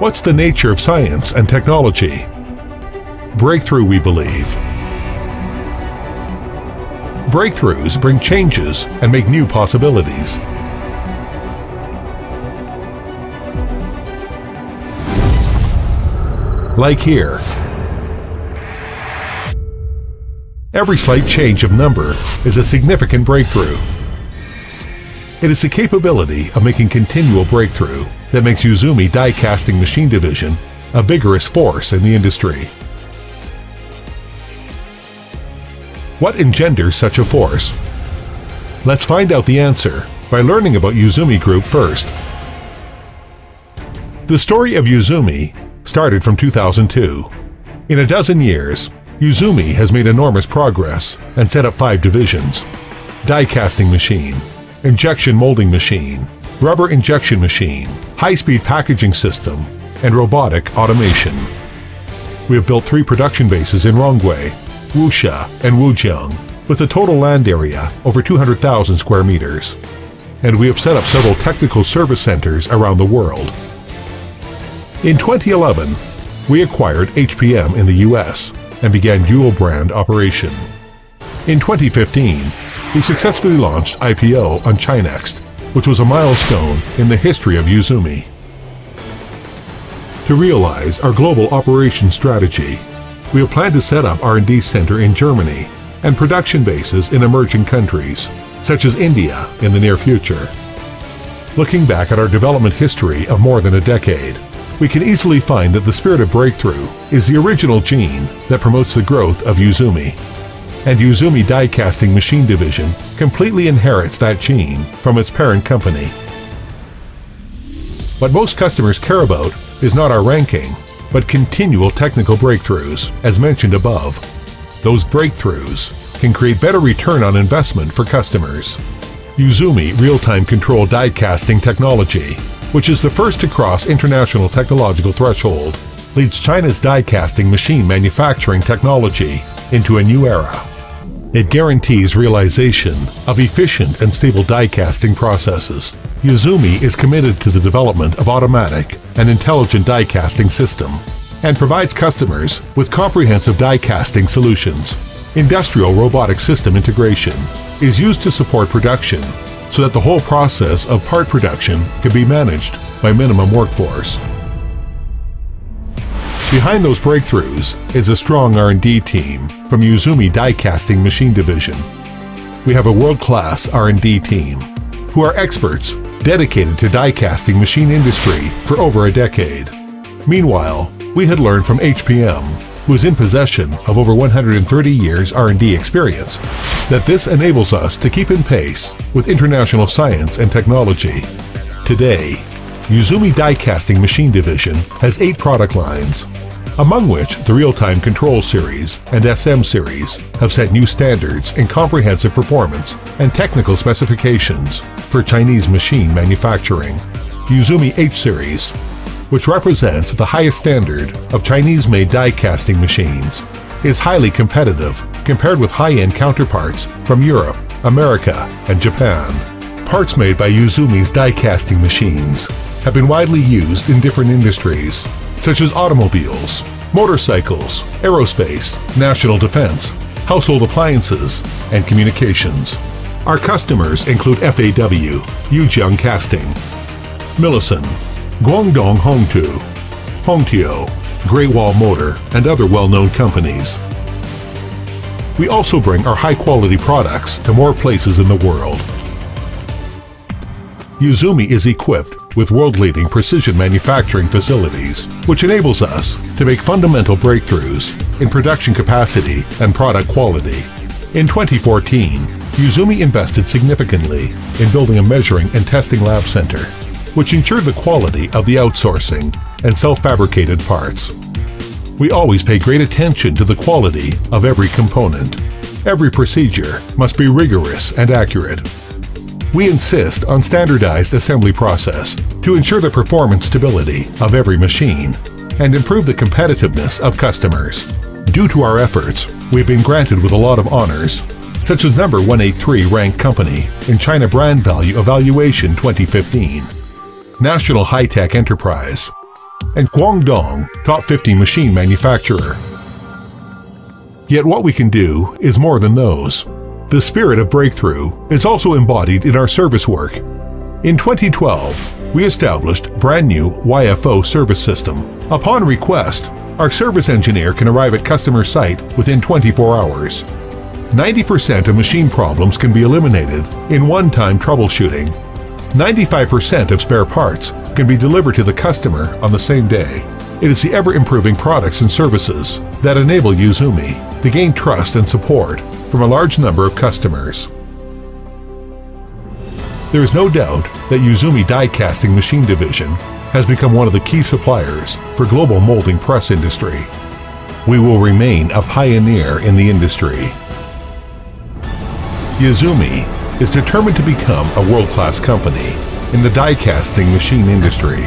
What's the nature of science and technology? Breakthrough, we believe. Breakthroughs bring changes and make new possibilities. Like here. Every slight change of number is a significant breakthrough. It is the capability of making continual breakthrough that makes Yizumi Die Casting Machine Division a vigorous force in the industry. What engenders such a force? Let's find out the answer by learning about Yizumi Group first. The story of Yizumi started from 2002. In a dozen years, Yizumi has made enormous progress and set up five divisions die casting machine, injection molding machine, rubber injection machine, high speed packaging system, and robotic automation. We have built three production bases in Ronggui, Wusha, and Wujiang, with a total land area over 200,000 square meters. And we have set up several technical service centers around the world. In 2011, we acquired HPM in the US and began dual brand operation. In 2015, we successfully launched IPO on Chinext, which was a milestone in the history of Yizumi. To realize our global operation strategy, we have planned to set up R&D center in Germany and production bases in emerging countries, such as India, in the near future. Looking back at our development history of more than a decade, we can easily find that the spirit of breakthrough is the original gene that promotes the growth of Yizumi. And Yizumi Die Casting Machine Division completely inherits that gene from its parent company. What most customers care about is not our ranking, but continual technical breakthroughs, as mentioned above. Those breakthroughs can create better return on investment for customers. Yizumi real-time control die casting technology which is the first to cross international technological threshold, leads China's die-casting machine manufacturing technology into a new era. It guarantees realization of efficient and stable die-casting processes. Yizumi is committed to the development of automatic and intelligent die-casting system and provides customers with comprehensive die-casting solutions. Industrial robotic system integration is used to support production so that the whole process of part production can be managed by minimum workforce. Behind those breakthroughs is a strong R&D team from Yizumi Die Casting Machine Division. We have a world-class R&D team who are experts dedicated to die casting machine industry for over a decade. Meanwhile, we had learned from HPM who is in possession of over 130 years R&D experience, that this enables us to keep in pace with international science and technology. Today, Yizumi Die Casting Machine Division has eight product lines, among which the Real-Time Control Series and SM Series have set new standards in comprehensive performance and technical specifications for Chinese machine manufacturing. Yizumi H Series which represents the highest standard of Chinese-made die casting machines, is highly competitive compared with high-end counterparts from Europe, America, and Japan. Parts made by Yizumi's die casting machines have been widely used in different industries, such as automobiles, motorcycles, aerospace, national defense, household appliances, and communications. Our customers include FAW, Yujiang Casting, Millison, Guangdong Hongtu, Hongtio, Great Wall Motor, and other well-known companies. We also bring our high-quality products to more places in the world. Yizumi is equipped with world-leading precision manufacturing facilities, which enables us to make fundamental breakthroughs in production capacity and product quality. In 2014, Yizumi invested significantly in building a measuring and testing lab center which ensured the quality of the outsourcing and self-fabricated parts. We always pay great attention to the quality of every component. Every procedure must be rigorous and accurate. We insist on standardized assembly process to ensure the performance stability of every machine and improve the competitiveness of customers. Due to our efforts, we've been granted with a lot of honors, such as number 183 ranked company in China Brand Value Evaluation 2015 National High Tech Enterprise, and Guangdong top 50 machine manufacturer. Yet what we can do is more than those. The spirit of breakthrough is also embodied in our service work. In 2012, we established brand new YFO service system. Upon request, our service engineer can arrive at customer site within 24 hours. 90% of machine problems can be eliminated in one-time troubleshooting. 95% of spare parts can be delivered to the customer on the same day. It is the ever-improving products and services that enable Yizumi to gain trust and support from a large number of customers. There is no doubt that Yizumi Die Casting Machine Division has become one of the key suppliers for global molding press industry. We will remain a pioneer in the industry. Yizumi is determined to become a world-class company in the die casting machine industry.